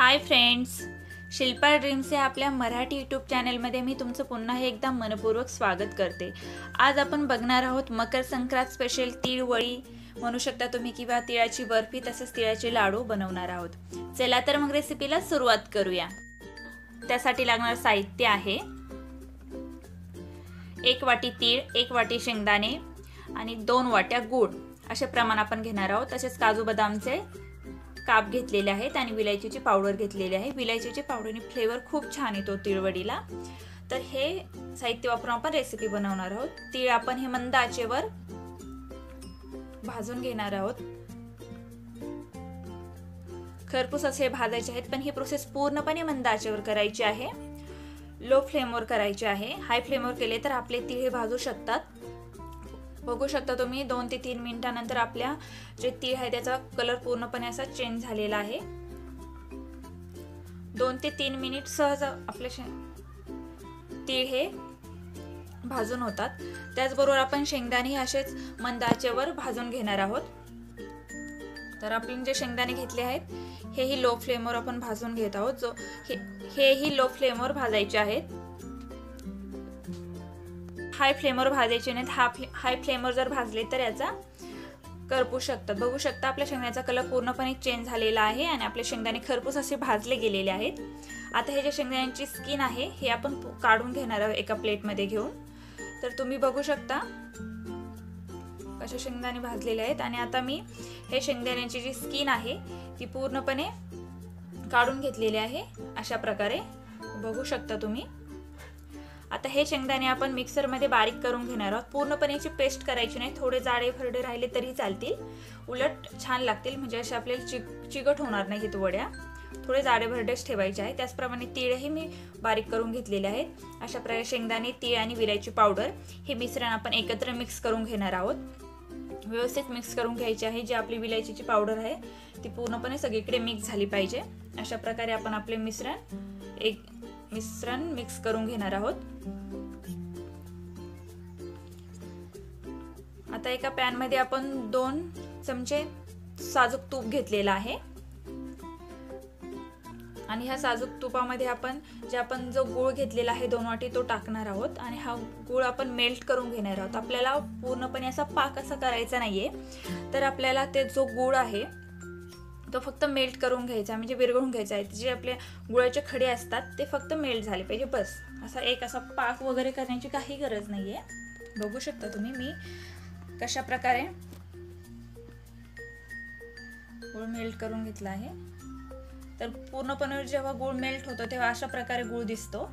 Hi friends Shilpa dreams या आपल्या Marathi YouTube चॅनलमध्ये मी तुमचं पुन्हा एकदा मनपूर्वक स्वागत करते. आज आपण बघणार आहोत मकर संक्रांत स्पेशल तीळ वळी म्हणू शकता तुम्ही किंवा तिळाची बर्फी तसेच तिळाचे लाडू बनवणार आहोत. चला तर मग रेसिपीला सुरुवात करूया. त्यासाठी लागणार साहित्य आहे. एक वाटी तीळ एक वाटी शेंगदाणे आणि दोन वाट्या गूळ. असे प्रमाण आपण घेणार आहोत. तसेच काजू बदामचे काप घेतलेले आहेत आणि विलायचीची पावडर घेतलेली आहे. विलायचीची पावडरने फ्लेवर खूप छान येतो तिळवडीला. तर हे साहित्य वापरून आपण रेसिपी बनवणार आहोत. तीळ आपण हे मंद आचेवर भाजून घेणार आहोत. खरपूस असे भाजायचे आहेत पण ही प्रोसेस पूर्णपणे मंद आचेवर करायची आहे. लो फ्लेमवर करायचे आहे. हाय फ्लेमवर केले तर आपले तीळ हे भाजू शकतात. बघू शकता तुम्ही दोन ते तीन मिनिटानंतर आपल्या जे तीळ आहे त्याचा कलर पूर्णपणे असा चेंज झालेला आहे. दोन ते तीन मिनिट सहज आपले तीळ हे भाजून होतात. त्याचबरोबर आपण शेंगदाणे असेच मंदाचेवर भाजून घेणार आहोत. तर आपण जे शेंगदाणे घेतले आहेत हेही लो फ्लेमवर आपण भाजून घेत आहोत. जो हेही लो फ्लेमवर भाजायचे आहेत. हाय फ्लेमवर भाजायचे नाहीत. हा हाय फ्लेमवर जर भाजले तर याचा करपू शकतात. बघू शकता आपल्या शेंगण्याचा कलर पूर्णपणे चेंज झालेला आहे आणि आपले शेंगदाणे खरपूस असे भाजले गेलेले आहेत. आता हे जे शेंगदाण्यांची स्किन आहे हे आपण काढून घेणार आहोत एका प्लेटमध्ये घेऊन. तर तुम्ही बघू शकता कसे शेंगदाणे भाजलेले आहेत आणि आता मी हे शेंगदाण्याची जी स्किन आहे ती पूर्णपणे काढून घेतलेली आहे. अशा प्रकारे बघू शकता तुम्ही. आता हे शेंगदाणे आपण मिक्सरमध्ये बारीक करून घेणार आहोत. पूर्णपणे याची पेस्ट करायची नाही. थोडे जाडे फरडे राहिले तरी चालतील. उलट छान लागतील. म्हणजे असे आपल्याला चिक चिकट होणार नाहीत वड्या. थोडे जाडे भरडेच ठेवायचे आहे. त्याचप्रमाणे तिळही मी बारीक करून घेतलेले आहेत. अशा प्रकारे शेंगदाणे तीळ आणि विलायची पावडर हे मिश्रण आपण एकत्र मिक्स करून घेणार आहोत. व्यवस्थित मिक्स करून घ्यायची आहे. जी आपली विलायचीची पावडर आहे ती पूर्णपणे सगळीकडे मिक्स झाली पाहिजे. अशा प्रकारे आपण आपले मिश्रण एक मिश्रण मिक्स करून घेणार आहोत. आता एका पॅनमध्ये आपण दोन चमचे साजूक तूप घेतलेला आहे. आणि ह्या साजूक तुपामध्ये आपण जे आपण जो गुळ घेतलेला आहे दोन वाटी तो टाकणार आहोत. आणि हा गुळ आपण मेल्ट करून घेणार आहोत. आपल्याला पूर्णपणे असा पाक असा करायचा नाहीये. तर आपल्याला ते जो गुळ आहे तो फक्त मेल्ट करून घ्यायचा म्हणजे विरघळून घ्यायचा. आहे जे आपले गुळाचे खडे असतात ते फक्त मेल्ट झाले पाहिजे बस. असा एक असा पाक वगैरे करण्याची काही गरज नाही आहे बघू शकता तुम्ही मी कशा प्रकारे गुळ मेल्ट करून घेतला आहे. तर पूर्णपणे जेव्हा गुळ मेल्ट होतो तेव्हा अशा प्रकारे गुळ दिसतो.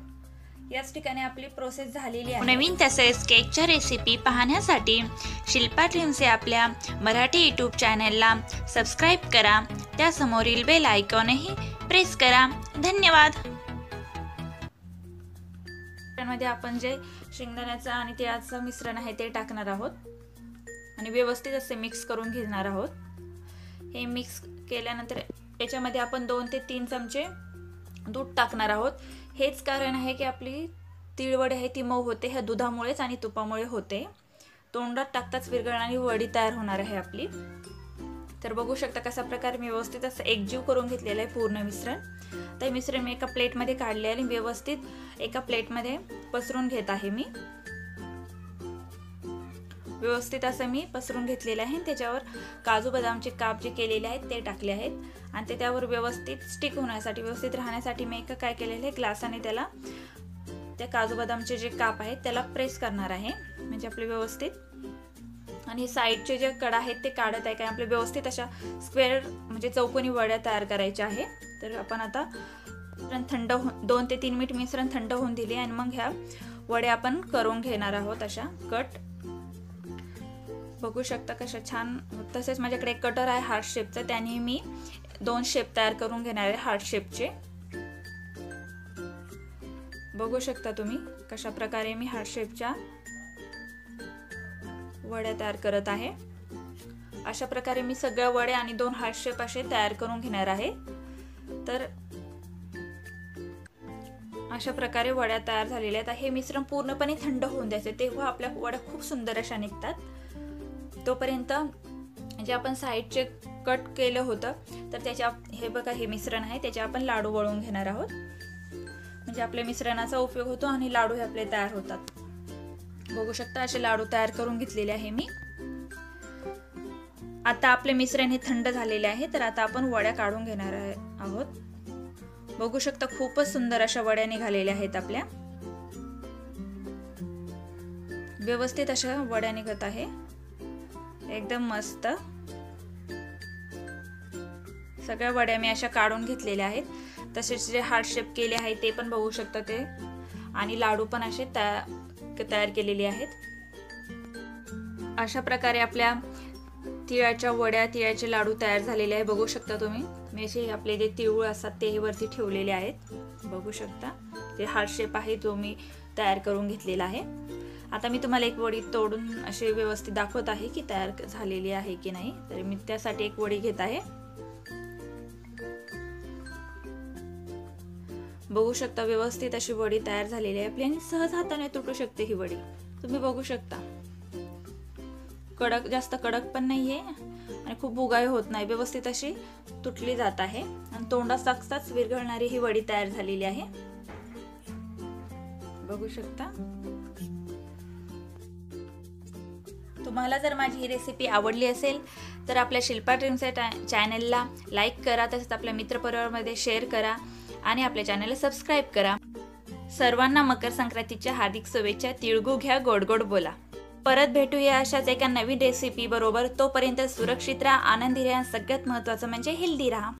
याच ठिकाणी आपली प्रोसेस झालेली आहे. नवीन तसेच केकच्या रेसिपी पाहण्यासाठी शिल्पा ड्रीम्स या आपल्या मराठी यूट्यूब चॅनलला सबस्क्राईब करा. त्यासमोरील बेल आयकॉनही. प्रेस करा. धन्यवाद. मध्ये आपण जे शेंगदाण्याचं आणि तिळाचं मिश्रण आहे ते टाकणार आहोत. आणि व्यवस्थित असे मिक्स करून घेणार आहोत. हे मिक्स केल्यानंतर याच्यामध्ये आपण दोन ते तीन चमचे दूध टाकणार आहोत. हेच कारण आहे की आपली तिळवड आहे ती मऊ होते. ह्या दुधामुळेच आणि तुपामुळे होते. तोंडात टाकताच विरघळणारी वडी तयार होणार आहे आपली. तर बघू शकता कशा प्रकारे मी व्यवस्थित असं एकजीव करून घेतलेलं आहे पूर्ण मिश्रण. तर मिश्रण मी एका प्लेटमध्ये काढले आणि व्यवस्थित एका प्लेटमध्ये पसरून घेत आहे मी. व्यवस्थित असं मी पसरून घेतलेलं आहे त्याच्यावर काजू बदामचे काप जे केलेले आहेत ते टाकले आहेत. आणि ते त्यावर व्यवस्थित स्टिक होण्यासाठी व्यवस्थित राहण्यासाठी मी एका काय केलेलं आहे ग्लासाने त्याला त्या काजू बदामचे जे काप आहेत त्याला प्रेस करणार आहे. म्हणजे आपले व्यवस्थित आणि साईडचे जे कडा आहेत ते काढत आहे काय आपले व्यवस्थित अशा स्क्वेअर म्हणजे चौकोनी वड्या तयार करायच्या आहे. तर आपण आता थंड हो दोन ते तीन मिनिट मिश्रण थंड होऊन दिली आणि मग ह्या वड्या आपण करून घेणार आहोत अशा कट. बघू शकता कशा छान तसेच माझ्याकडे एक कटर आहे हार्ट शेपचं त्याने मी दोन शेप तयार करून घेणार आहे हार्ट शेपचे बघू शकता तुम्ही कशा प्रकारे मी हार्ट शेपच्या वड्या तयार करत आहे. अशा प्रकारे मी सगळ्या वड्या आणि दोन हार्ट शेप असे तयार करून घेणार आहे. तर अशा प्रकारे वड्या तयार झालेल्या आहेत. हे मिश्रण पूर्णपणे थंड होऊन द्यायचे तेव्हा आपल्या वड्या खूप सुंदर अशा निघतात. तोपर्यंत जे आपण साईडचे कट केलं होतं तर त्याच्या हे बघा हे मिश्रण आहे. त्याचे आपण लाडू वळून घेणार आहोत. म्हणजे आपल्या मिश्रणाचा उपयोग होतो आणि लाडू हे आपले तयार होतात. बघू शकता असे लाडू तयार करून घेतलेले आहे मी. आता आपले मिश्रण हे थंड झालेले आहे तर आता आपण वड्या काढून घेणार आहोत. बघू शकता खूपच सुंदर अशा वड्या निघालेल्या आहेत आपल्या. व्यवस्थित अशा वड्या निघत आहे. एकदम मस्त. सगळ्या वड्या मी अशा काढून घेतलेल्या आहेत. तसेच जे हार्ट शेप केले आहे ते पण बघू शकता ते. आणि लाडू पण असे त्या तयार केलेली आहेत. अशा प्रकारे आपल्या तिळाच्या वड्या तिळाचे लाडू तयार झालेले आहे. बघू शकता तुम्ही. मी असे आपले जे तिळूळ असतात ते वरती ठेवलेले आहेत. बघू शकता. ते हार्ट शेप आहे जो मी तयार करून घेतलेला आहे. आता मी तुम्हाला एक वडी तोडून असे व्यवस्थित दाखवत आहे की तयार झालेली आहे की नाही. तर मी त्यासाठी एक वडी घेत आहे. बघू शकता व्यवस्थित अशी वडी तयार झालेली आहे. आपली आणि सहज हाताने तुटू शकते ही वडी. तुम्ही बघू शकता. कडक जास्त कडक पण नाहीये आणि खूप बुगाई होत नाही. व्यवस्थित अशी तुटली जात आहे. आणि तोंडा साक्षात विरघळणारी ही वडी तयार झालेली आहे. बघू शकता. तुम्हाला जर माझी ही रेसिपी आवडली असेल तर आपल्या शिल्पा ड्रीम्सच्या चॅनलला लाईक करा. तसेच आपल्या मित्रपरिवारमध्ये शेअर करा. आणि आपल्या चॅनलला सबस्क्राईब करा. सर्वांना मकर संक्रांतीच्या हार्दिक शुभेच्छा. तिळगू घ्या गोड गोड बोला. परत भेटूया अशाच एका नवीन रेसिपी बरोबर. तोपर्यंत सुरक्षित राहा आनंदी राहा सगळ्यात महत्त्वाचं म्हणजे हेल्दी राहा.